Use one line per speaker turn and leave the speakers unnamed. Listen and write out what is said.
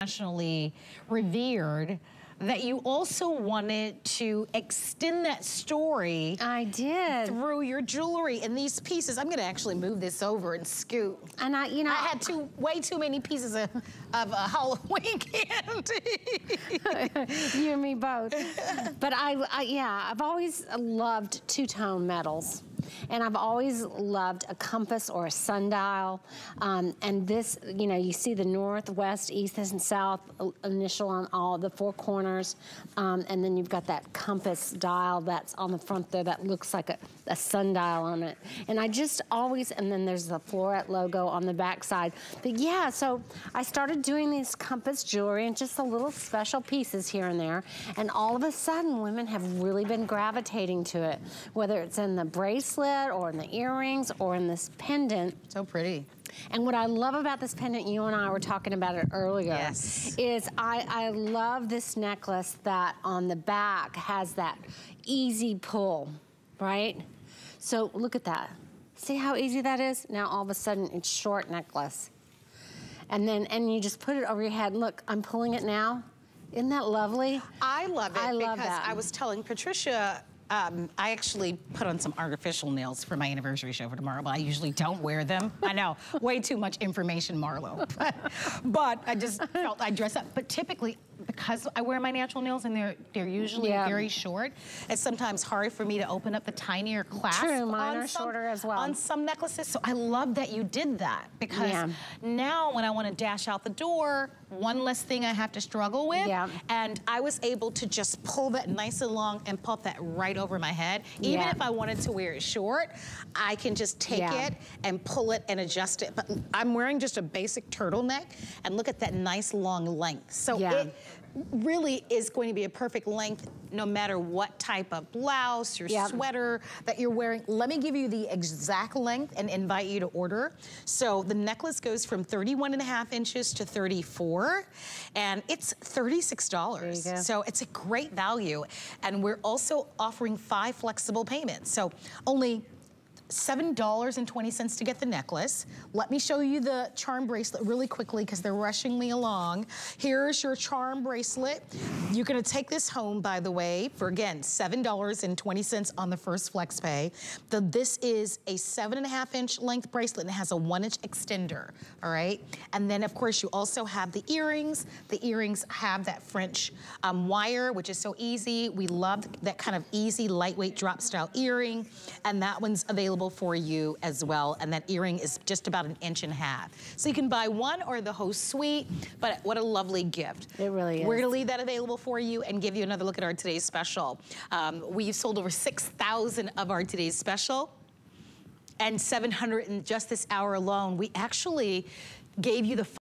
nationally revered that you also wanted to extend that story.
I did.
Through your jewelry and these pieces. I'm gonna actually move this over and scoot.
And I, you know. I
had too, way too many pieces of, of uh, Halloween candy.
you and me both. but I, I, yeah, I've always loved two-tone metals. And I've always loved a compass or a sundial. Um, and this, you know, you see the north, west, east, and south initial on all the four corners. Um, and then you've got that compass dial that's on the front there that looks like a, a sundial on it. And I just always, and then there's the Floret logo on the back side. But yeah, so I started doing these compass jewelry and just the little special pieces here and there. And all of a sudden, women have really been gravitating to it, whether it's in the bracelet bracelet or in the earrings or in this pendant.
So pretty.
And what I love about this pendant, you and I were talking about it earlier,
yes.
is I, I love this necklace that on the back has that easy pull, right? So look at that. See how easy that is? Now all of a sudden it's short necklace. And then, and you just put it over your head. Look, I'm pulling it now. Isn't that lovely?
I love it I love because that. I was telling Patricia um, I actually put on some artificial nails for my anniversary show for tomorrow, but I usually don't wear them. I know, way too much information, Marlo. But, but I just felt I'd dress up. But typically, because I wear my natural nails and they're they're usually yeah. very short, it's sometimes hard for me to open up the tinier clasp.
True, mine are some, shorter as well.
On some necklaces, so I love that you did that because yeah. now when I want to dash out the door, one less thing I have to struggle with.
Yeah.
And I was able to just pull that nice and long and pop that right over my head. Even yeah. if I wanted to wear it short, I can just take yeah. it and pull it and adjust it. But I'm wearing just a basic turtleneck and look at that nice long length. So yeah. it really is going to be a perfect length no matter what type of blouse or yep. sweater that you're wearing. Let me give you the exact length and invite you to order. So the necklace goes from 31 and a half inches to 34 and it's $36. So it's a great value. And we're also offering five flexible payments. So only $7.20 to get the necklace. Let me show you the charm bracelet really quickly because they're rushing me along. Here's your charm bracelet. You're gonna take this home, by the way, for again, $7.20 on the first flex pay. The, this is a seven and a half inch length bracelet and it has a one inch extender, all right? And then of course you also have the earrings. The earrings have that French um, wire, which is so easy. We love that kind of easy, lightweight drop style earring. And that one's available available for you as well. And that earring is just about an inch and a half. So you can buy one or the whole suite, but what a lovely gift.
It really is.
We're gonna leave that available for you and give you another look at our today's special. Um, we've sold over 6,000 of our today's special and 700 in just this hour alone. We actually gave you the